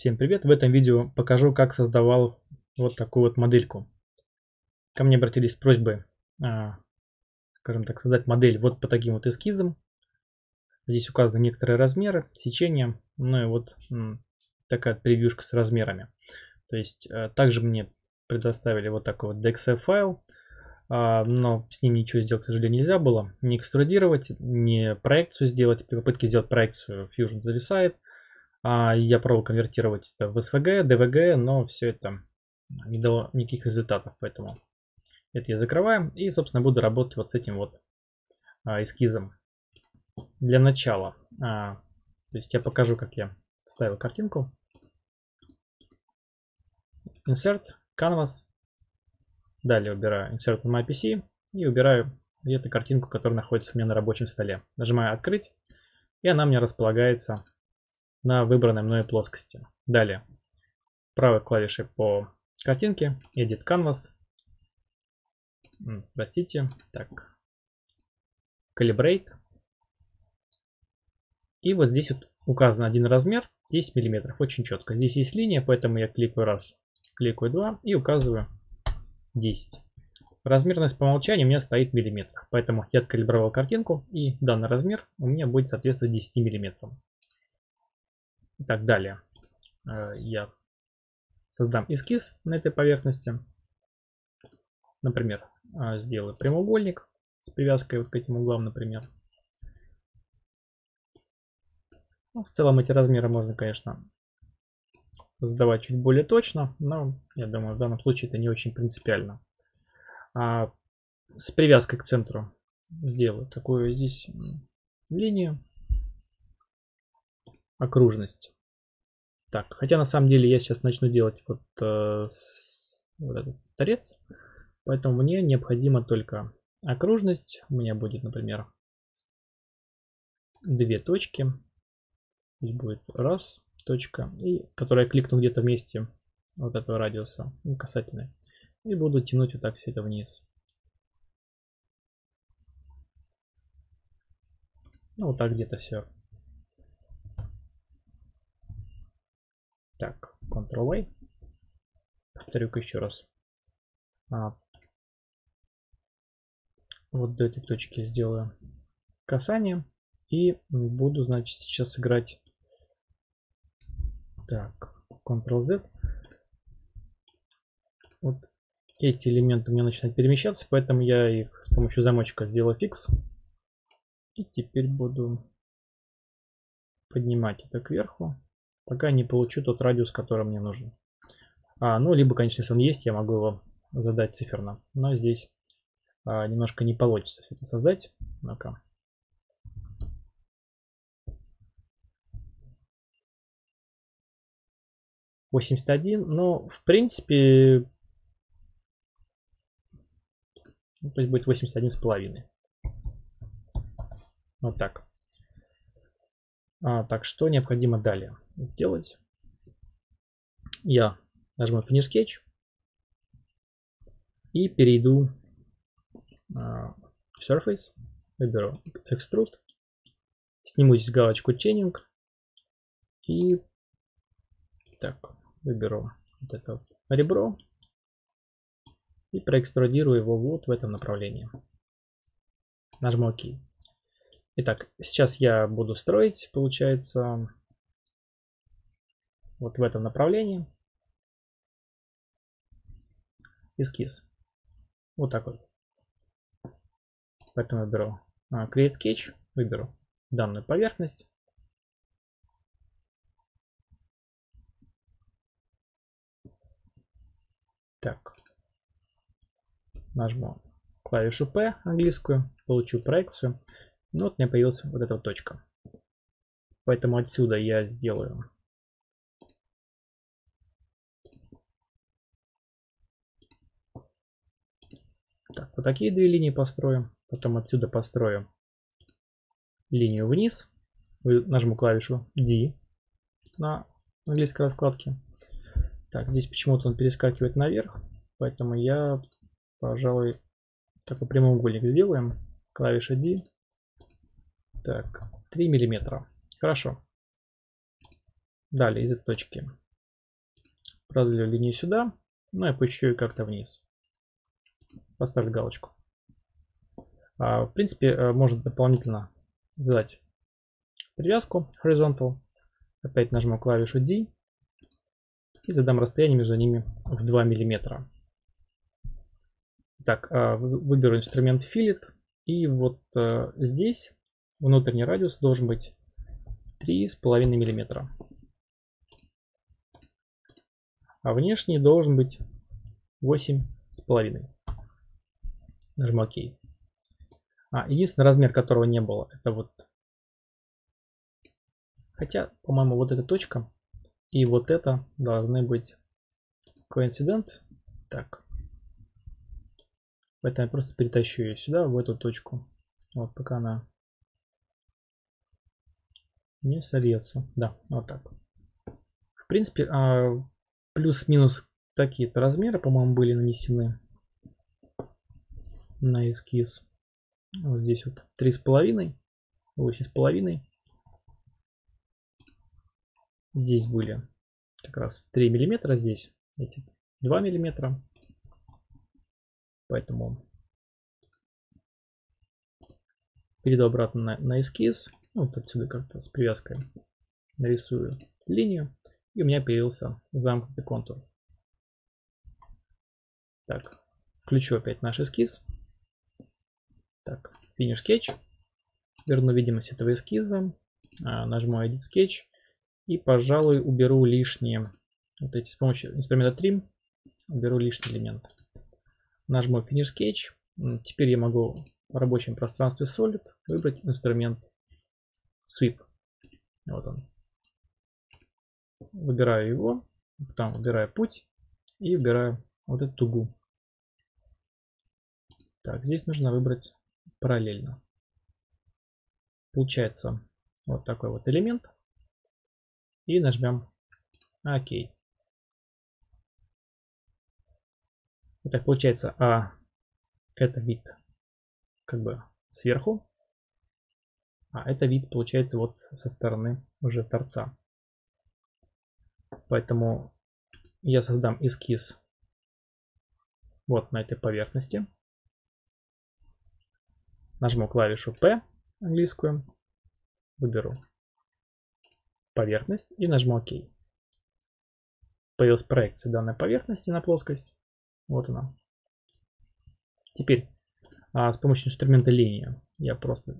Всем привет! В этом видео покажу, как создавал вот такую вот модельку. Ко мне обратились с просьбой, а, скажем так, создать модель вот по таким вот эскизам. Здесь указаны некоторые размеры, сечения, ну и вот такая превьюшка с размерами. То есть а, также мне предоставили вот такой вот DXF файл, а, но с ним ничего сделать, к сожалению, нельзя было. Не экструдировать, не проекцию сделать. При попытке сделать проекцию Fusion зависает. А, я пробовал конвертировать это в SVG, DVG, но все это не дало никаких результатов, поэтому это я закрываю. И, собственно, буду работать вот с этим вот а, эскизом. Для начала, а, то есть я покажу, как я вставил картинку. Insert, Canvas. Далее убираю Insert on my PC и убираю где-то картинку, которая находится у меня на рабочем столе. Нажимаю «Открыть», и она мне располагается на выбранной мной плоскости. Далее, правой клавишей по картинке Edit Canvas. Простите, так, Calibrate. И вот здесь вот указан один размер, 10 миллиметров, очень четко. Здесь есть линия, поэтому я кликаю раз, кликаю два и указываю 10. Размерность по умолчанию у меня стоит в миллиметрах, поэтому я откалибровал картинку и данный размер у меня будет соответствовать 10 миллиметрам. И так далее. Э, я создам эскиз на этой поверхности. Например, э, сделаю прямоугольник с привязкой вот к этим углам, например. Ну, в целом эти размеры можно, конечно, задавать чуть более точно, но я думаю, в данном случае это не очень принципиально. А с привязкой к центру сделаю такую здесь линию окружность. Так, хотя на самом деле я сейчас начну делать вот, э, с, вот этот торец, поэтому мне необходимо только окружность. У меня будет, например, две точки. Здесь будет раз точка, и которая кликну где-то вместе вот этого радиуса, ну, касательной. И буду тянуть вот так все это вниз. Ну, вот так где-то все Так, Ctrl-A. Повторю-ка еще раз. А, вот до этой точки сделаю касание. И буду, значит, сейчас играть. Так, Ctrl-Z. Вот эти элементы у меня начинают перемещаться, поэтому я их с помощью замочка сделал фикс. И теперь буду поднимать это кверху пока не получу тот радиус, который мне нужен. А, ну, либо, конечно, если он есть, я могу его задать циферно. Но здесь а, немножко не получится это создать. Ну-ка. Восемьдесят один. Ну, в принципе, ну, то есть будет восемьдесят один с половиной. Вот так. А, так, что необходимо далее сделать? Я нажму Finish Sketch и перейду а, в Surface, выберу Extrude, сниму здесь галочку Chaining и так, выберу вот это вот ребро и проэкструдирую его вот в этом направлении. Нажму ОК. Итак, сейчас я буду строить, получается, вот в этом направлении эскиз. Вот так вот. Поэтому я беру Create Sketch, выберу данную поверхность. Так. Нажму клавишу P английскую, получу проекцию. Ну вот у меня появилась вот эта вот точка. Поэтому отсюда я сделаю Так, вот такие две линии построим. Потом отсюда построю линию вниз. Нажму клавишу D на английской раскладке. Так, здесь почему-то он перескакивает наверх. Поэтому я, пожалуй, такой прямоугольник сделаем. Клавиша D. Так, 3 миллиметра. Хорошо. Далее из этой точки Продлю линию сюда. Ну и опущу ее как-то вниз. Поставлю галочку. А, в принципе, э, можно дополнительно задать привязку horizontal. Опять нажму клавишу D. И задам расстояние между ними в 2 миллиметра. Так, а, выберу инструмент Fillet. И вот э, здесь внутренний радиус должен быть 3,5 миллиметра. А внешний должен быть 8,5. Нажму ОК. А, единственный размер, которого не было, это вот... Хотя, по-моему, вот эта точка и вот это должны быть коинцидент. Так. Поэтому я просто перетащу ее сюда, в эту точку. Вот, пока она не сольется. Да, вот так. В принципе, а, плюс-минус такие-то размеры, по-моему, были нанесены на эскиз. Вот здесь вот 3,5, 8,5. Здесь были как раз 3 миллиметра, здесь эти 2 миллиметра. Поэтому перейду обратно на, на эскиз. Вот отсюда как-то с привязкой нарисую линию. И у меня появился замкнутый контур. Так, включу опять наш эскиз. Так, Finish Sketch. Верну видимость этого эскиза. А, нажму Edit Sketch. И, пожалуй, уберу лишние, вот эти с помощью инструмента Trim, уберу лишний элемент. Нажму Finish Sketch. Теперь я могу в рабочем пространстве Solid выбрать инструмент Sweep. Вот он. Выбираю его, потом выбираю путь и выбираю вот эту тугу. Так, здесь нужно выбрать параллельно. Получается вот такой вот элемент. И нажмем ОК. Итак, получается, а это вид как бы сверху, а это вид получается вот со стороны уже торца. Поэтому я создам эскиз вот на этой поверхности. Нажму клавишу P английскую, выберу поверхность и нажму ОК. Появилась проекция данной поверхности на плоскость. Вот она. Теперь а, с помощью инструмента линия я просто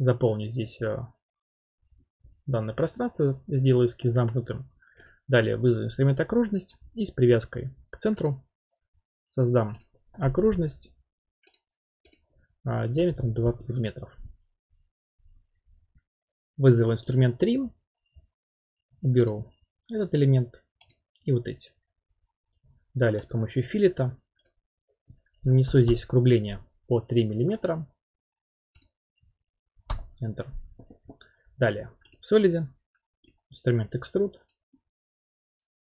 заполню здесь а, данное пространство, сделаю эскиз замкнутым. Далее вызову инструмент окружность и с привязкой к центру создам окружность а, диаметром 20 миллиметров. Вызову инструмент Trim, уберу этот элемент и вот эти. Далее с помощью филета нанесу здесь скругление по 3 миллиметра. Enter. Далее в Solid инструмент Extrude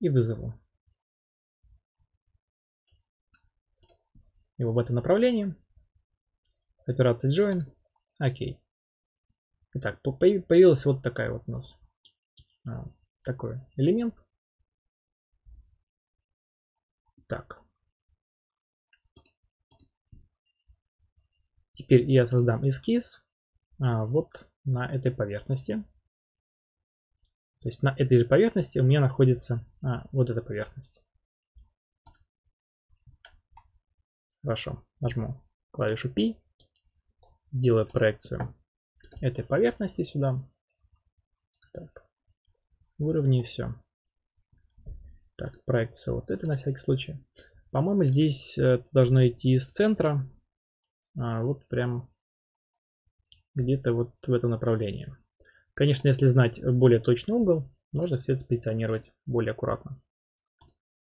и вызову его в этом направлении. Операция Join. Окей. Итак, появилась вот такая вот у нас а, такой элемент. Так. Теперь я создам эскиз вот на этой поверхности. То есть на этой же поверхности у меня находится а, вот эта поверхность. Хорошо, нажму клавишу P, сделаю проекцию этой поверхности сюда. Так, уровни все. Так, проекцию вот это на всякий случай. По-моему, здесь это должно идти из центра. А, вот прям где-то вот в этом направлении. Конечно, если знать более точный угол, можно все это спозиционировать более аккуратно.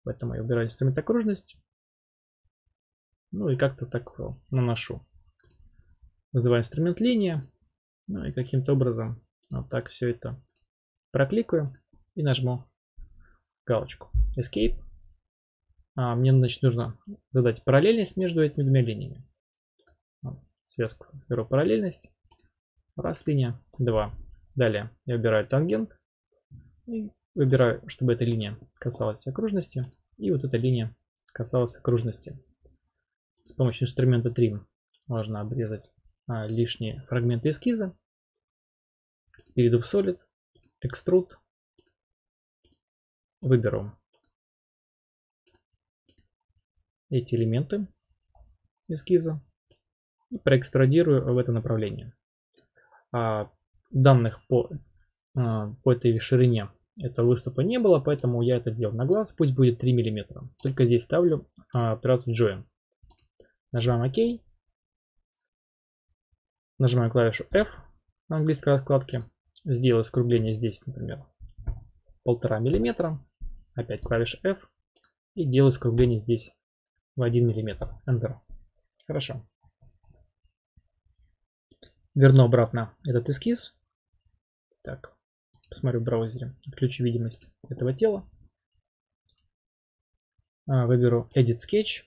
Поэтому я убираю инструмент окружность. Ну и как-то так наношу. Вызываю инструмент линия. Ну и каким-то образом вот так все это прокликаю и нажму галочку Escape. А, мне значит, нужно задать параллельность между этими двумя линиями. Связку беру параллельность. Раз линия, два. Далее я выбираю тангент. И выбираю, чтобы эта линия касалась окружности. И вот эта линия касалась окружности. С помощью инструмента Trim можно обрезать а, лишние фрагменты эскиза. Перейду в Solid, Extrude. Выберу эти элементы эскиза и проэкстрадирую в это направление. А данных по, а, по этой ширине этого выступа не было, поэтому я это делал на глаз. Пусть будет 3 мм. Только здесь ставлю а, операцию Join. Нажимаем ОК. Нажимаем клавишу F на английской раскладке. Сделаю скругление здесь, например, полтора миллиметра. Опять клавиша F. И делаю скругление здесь в 1 миллиметр. Enter. Хорошо. Верну обратно этот эскиз. Так, посмотрю в браузере. Отключу видимость этого тела. А, выберу Edit Sketch.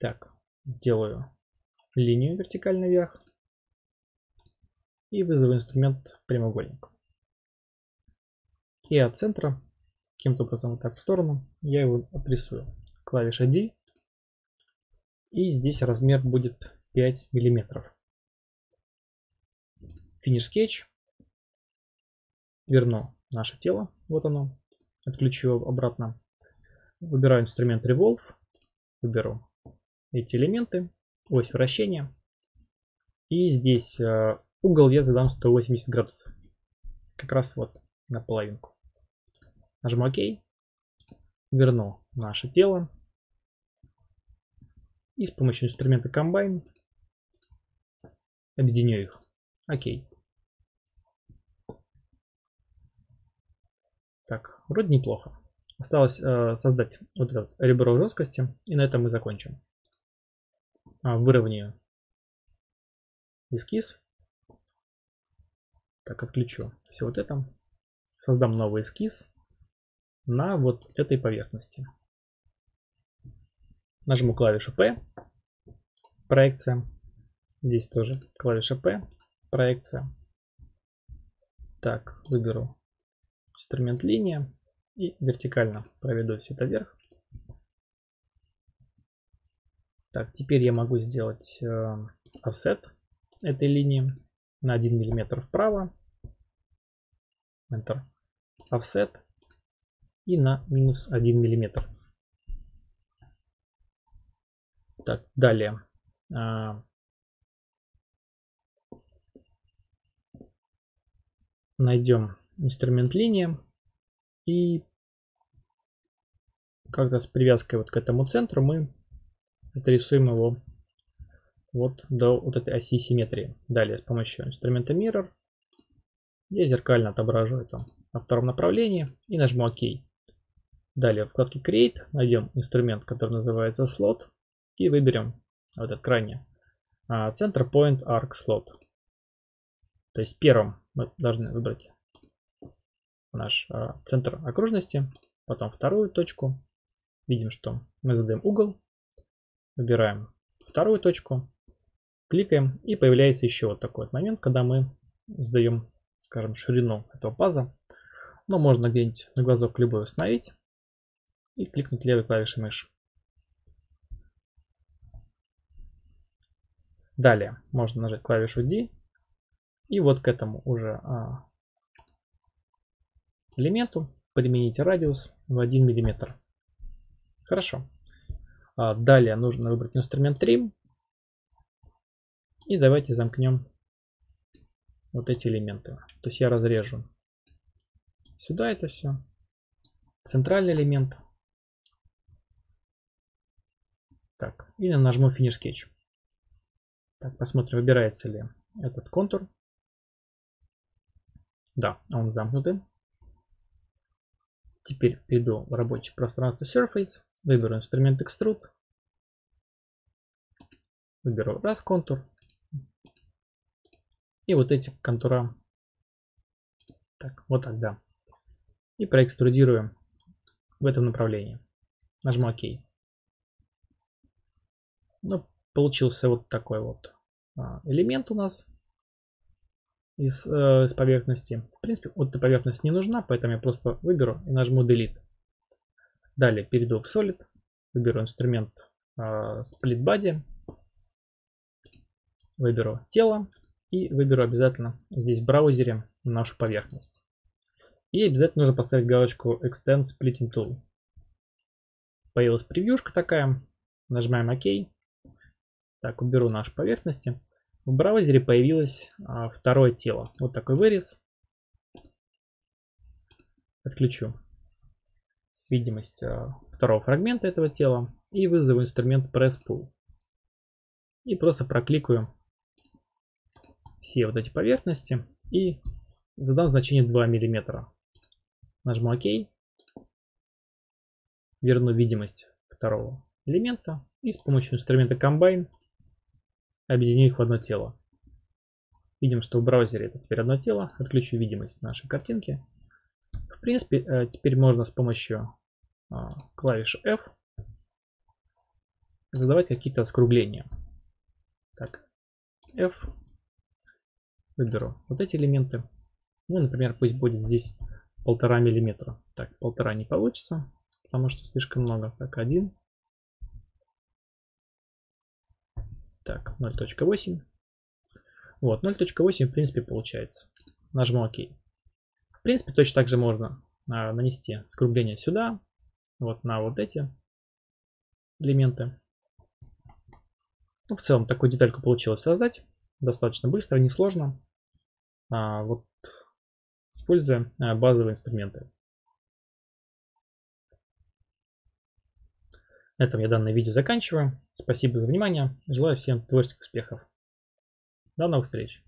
Так, сделаю линию вертикально вверх. И вызову инструмент прямоугольник. И от центра, каким-то образом вот так в сторону, я его отрисую. Клавиша D. И здесь размер будет 5 миллиметров. Finish Sketch. Верну наше тело. Вот оно. Отключу его обратно. Выбираю инструмент Revolve. Выберу эти элементы, ось вращения. И здесь э, угол я задам 180 градусов. Как раз вот на половинку. Нажму ОК. Верну наше тело. И с помощью инструмента Combine объединю их. Окей. Так, вроде неплохо. Осталось э, создать вот это ребро жесткости, и на этом мы закончим а, выровняю эскиз. Так, отключу все вот это. Создам новый эскиз на вот этой поверхности. Нажму клавишу P, проекция. Здесь тоже клавиша P, проекция. Так, выберу инструмент линия и вертикально проведу все это вверх. Так, теперь я могу сделать э, offset этой линии на 1 мм вправо. Enter. Offset. И на минус 1 мм. Так, далее. А, найдем инструмент линия и как-то с привязкой вот к этому центру мы отрисуем его вот до вот этой оси симметрии. Далее с помощью инструмента Mirror я зеркально отображу это на втором направлении и нажму ОК. Далее в вкладке Create найдем инструмент, который называется Slot и выберем вот этот крайний а, Center Point Arc Slot. То есть первым мы должны выбрать наш а, центр окружности, потом вторую точку. Видим, что мы задаем угол Выбираем вторую точку, кликаем и появляется еще вот такой вот момент, когда мы задаем, скажем, ширину этого паза. Но можно где-нибудь на глазок любой установить и кликнуть левой клавишей мыши. Далее можно нажать клавишу D и вот к этому уже а, элементу применить радиус в 1 мм. Хорошо. А, далее нужно выбрать инструмент Trim. И давайте замкнем вот эти элементы. То есть я разрежу сюда это все. Центральный элемент. Так, и нажму Finish Sketch. Так, посмотрим, выбирается ли этот контур. Да, он замкнутый. Теперь перейду в рабочее пространство Surface. Выберу инструмент Extrude. Выберу раз контур. И вот эти контура. Так, вот так, да. И проэкструдирую в этом направлении. Нажму ОК. Ну, получился вот такой вот а, элемент у нас. Из, э, из поверхности. В принципе, вот эта поверхность не нужна, поэтому я просто выберу и нажму Delete. Далее перейду в Solid, выберу инструмент э, Split Body, выберу тело и выберу обязательно здесь в браузере нашу поверхность. И обязательно нужно поставить галочку Extend Splitting Tool. Появилась превьюшка такая. Нажимаем ОК. Так, уберу наши поверхности. В браузере появилось а, второе тело. Вот такой вырез. Отключу видимость а, второго фрагмента этого тела и вызову инструмент Press Pull. И просто прокликаю все вот эти поверхности и задам значение 2 мм. Нажму ОК. Верну видимость второго элемента и с помощью инструмента Combine объединю их в одно тело. Видим, что в браузере это теперь одно тело. Отключу видимость нашей картинки. В принципе, э, теперь можно с помощью а, клавиши F задавать какие-то скругления. Так, F. Выберу вот эти элементы. Ну, например, пусть будет здесь полтора миллиметра. Так, полтора не получится, потому что слишком много. Так, один. Так, 0.8. Вот, 0.8 в принципе получается. Нажму ОК. В принципе, точно так же можно а, нанести скругление сюда, вот на вот эти элементы. Ну, в целом, такую детальку получилось создать. Достаточно быстро, несложно. А, вот используя э, базовые инструменты. На этом я данное видео заканчиваю. Спасибо за внимание. Желаю всем творческих успехов. До новых встреч.